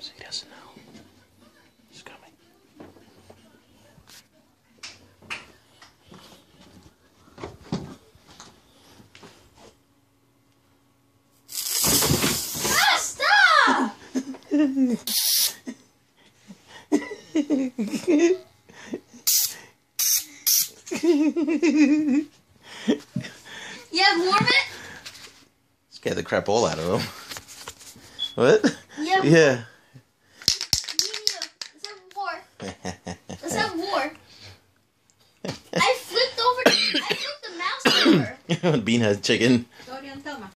So he doesn't know. He's coming. Ah, stop! You have more of it? Scared the crap all out of him. What? Yeah. Yeah. Let's have war. Let's have war. I flipped over. The, I flipped the mouse over. Bean has chicken. Go down, Thelma.